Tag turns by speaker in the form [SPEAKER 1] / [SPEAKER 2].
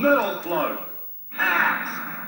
[SPEAKER 1] Middle float. Axe.